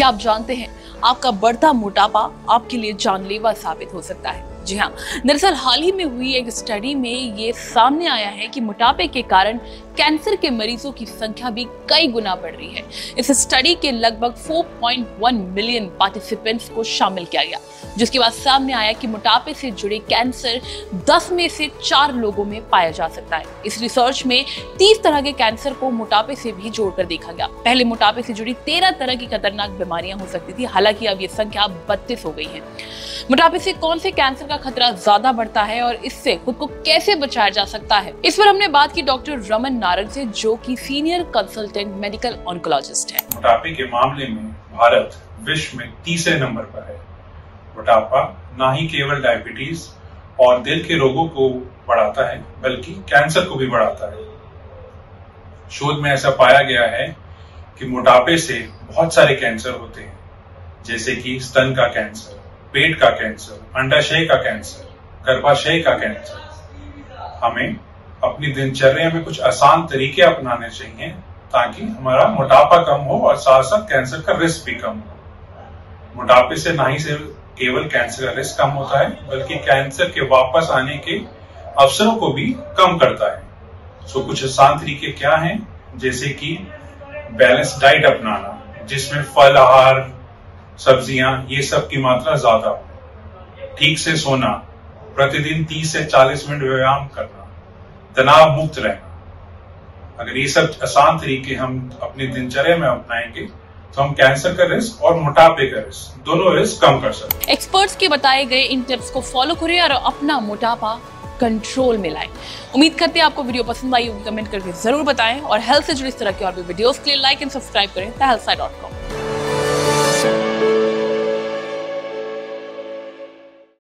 क्या आप जानते हैं, आपका बढ़ता मोटापा आपके लिए जानलेवा साबित हो सकता है? जी हाँ दरअसल हाल ही में हुई एक स्टडी में ये सामने आया है कि मोटापे के कारण कैंसर के मरीजों की संख्या भी कई गुना बढ़ रही है। इस स्टडी के लगभग 4.1 मिलियन पार्टिसिपेंट्स को शामिल किया गया, जिसके बाद सामने आया कि मोटापे से जुड़े कैंसर 10 में से चार लोगों में पाया जा सकता है। इस रिसर्च में 30 तरह के कैंसर को मोटापे से भी जोड़कर देखा गया। पहले मोटापे से जुड़ी 13 तरह की खतरनाक बीमारियाँ हो सकती थी, हालाँकि अब ये संख्या बत्तीस हो गई है। मोटापे से कौन से कैंसर का खतरा ज़्यादा बढ़ता है और इससे खुद को कैसे बचाया जा सकता है? इस पर हमने बात की डॉक्टर रमन नारंग से, जो की सीनियर कंसल्टेंट मेडिकल ऑन्कोलॉजिस्ट है। मोटापे के मामले में भारत विश्व में तीसरे नंबर पर है। मोटापा न ही केवल डायबिटीज़ और दिल के रोगों को बढ़ाता है, बल्कि कैंसर को भी बढ़ाता है। शोध में ऐसा पाया गया है कि मोटापे से बहुत सारे कैंसर होते हैं, जैसे कि स्तन का कैंसर पेट का कैंसर अंडाशय का कैंसर गर्भाशय का कैंसर हमें अपनी दिनचर्या में कुछ आसान तरीके अपनाने चाहिए, ताकि हमारा मोटापा कम हो और साथ साथ कैंसर का रिस्क भी कम हो। मोटापे से ना ही सिर्फ़ केवल कैंसर का रिस्क कम होता है, बल्कि कैंसर के वापस आने के अवसरों को भी कम करता है। सो, कुछ आसान तरीके क्या हैं? जैसे कि बैलेंस डाइट अपनाना, जिसमें फल, आहार, सब्ज़ियाँ, ये सब की मात्रा ज़्यादा हो। ठीक से सोना, प्रतिदिन 30 से 40 मिनट व्यायाम करना तनाव मुक्त रहना अगर ये सब आसान तरीके हम अपनी दिनचर्या में अपनाएँगे तो हम कैंसर का रिस्क और मोटापे का रिस्क, दोनों रिस्क कम कर सकते एक्सपर्ट्स के बताए गए इन टिप्स को फॉलो करें और अपना मोटापा कंट्रोल में लाएँ। उम्मीद करते हैं आपको वीडियो पसंद आई होगी। कमेंट करके ज़रूर बताएँ और हेल्थ से जुड़ी इस तरह की और भी वीडियोस के लिए लाइक एंड सब्सक्राइब करें द हेल्थ